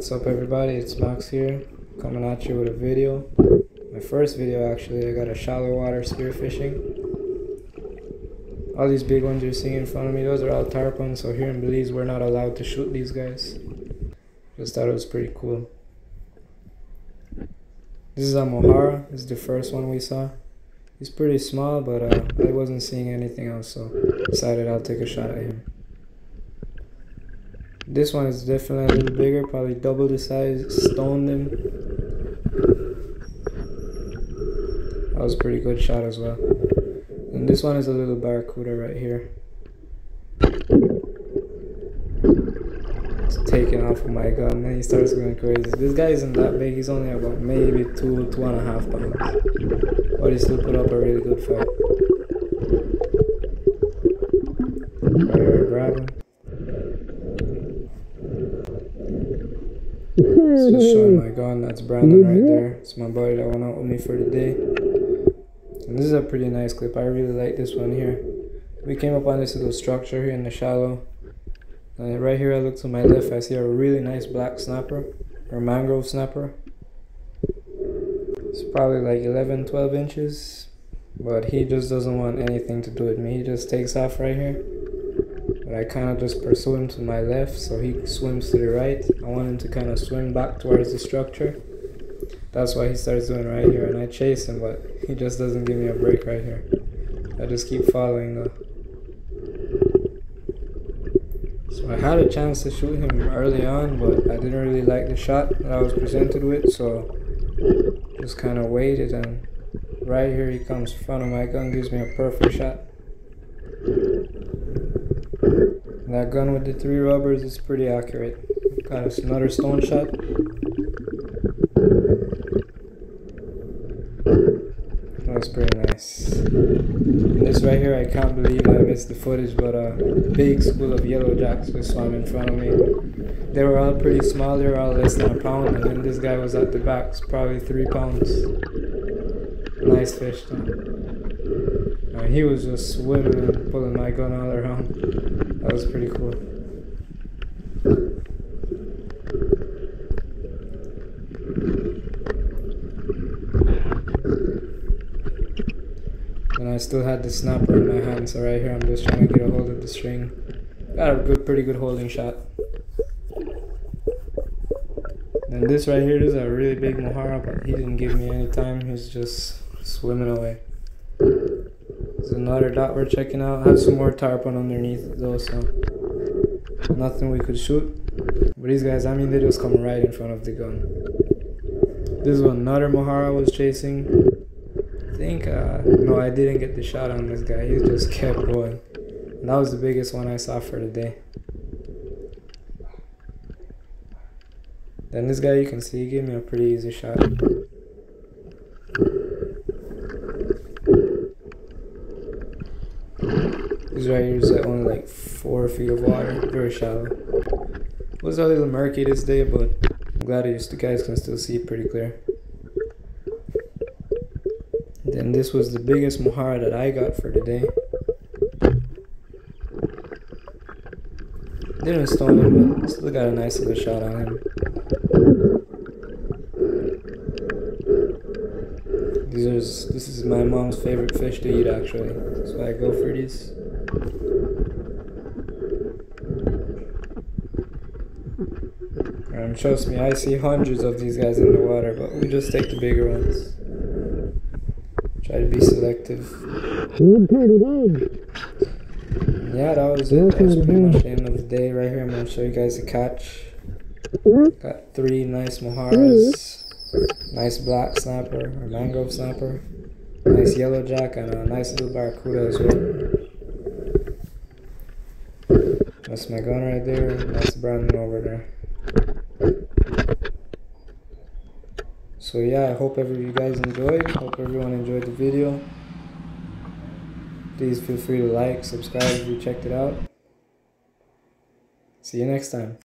What's up everybody, it's Max here, coming at you with a video. My first video actually, I got a shallow water spearfishing. All these big ones you're seeing in front of me, those are all tarpon, so here in Belize we're not allowed to shoot these guys. Just thought it was pretty cool. This is a Mojara, this is the first one we saw. He's pretty small, but uh, I wasn't seeing anything else, so decided I'll take a shot at him. This one is definitely a little bigger, probably double the size. Stoned him. That was a pretty good shot as well. And this one is a little barracuda right here. It's taking off of my gun, and he starts going crazy. This guy isn't that big, he's only about maybe two, two and a half pounds. But he still put up a really good fight. Right here, grab him. It's just showing my gun. That's Brandon right mm-hmm. there. It's my buddy that went out with me for the day. And this is a pretty nice clip. I really like this one here. We came up on this little structure here in the shallow. And right here I look to my left, I see a really nice black snapper or mangrove snapper. It's probably like 11, 12 inches. But he just doesn't want anything to do with me. He just takes off right here. But I kind of just pursue him to my left, so he swims to the right. I want him to kind of swim back towards the structure. That's why he starts doing right here, and I chase him, but he just doesn't give me a break right here. I just keep following though. So I had a chance to shoot him early on, but I didn't really like the shot that I was presented with, so just kind of waited, and right here he comes in front of my gun, gives me a perfect shot. That gun with the three rubbers is pretty accurate. Got us another stone shot. That was pretty nice. And this right here, I can't believe I missed the footage, but a big school of yellow jacks just swam in front of me. They were all pretty small, they were all less than a pound, and then this guy was at the back, probably three pounds. Nice fish though. And he was just swimming and pulling my gun all around. That was pretty cool. And I still had the snapper in my hand, so right here I'm just trying to get a hold of the string. Got a good, pretty good holding shot. And this right here is a really big Mojara, but he didn't give me any time. He's just swimming away. There's another dot we're checking out. I have some more tarpon underneath though, so nothing we could shoot. But these guys, I mean, they just come right in front of the gun. This is another Mojara was chasing. I think, uh, no, I didn't get the shot on this guy. He just kept going. And that was the biggest one I saw for the day. Then this guy, you can see, he gave me a pretty easy shot. This right here is only like four feet of water, very shallow. It was a little murky this day, but I'm glad the guys can still see it pretty clear. Then this was the biggest mojara that I got for the day. Didn't stone him, but still got a nice little shot on him. These are this is my mom's favorite fish to eat actually, so I go for these. And trust me, I see hundreds of these guys in the water, but we just take the bigger ones. Try to be selective. Yeah, that was it. That's pretty much the end of the day right here. I'm going to show you guys the catch. Got three nice mojaras. Nice black snapper, or mangrove snapper. Nice yellow jack, and a nice little barracuda as well. That's my gun right there. That's Brandon over there. So yeah, I hope every you guys enjoyed. Hope everyone enjoyed the video. Please feel free to like, subscribe if you checked it out. See you next time.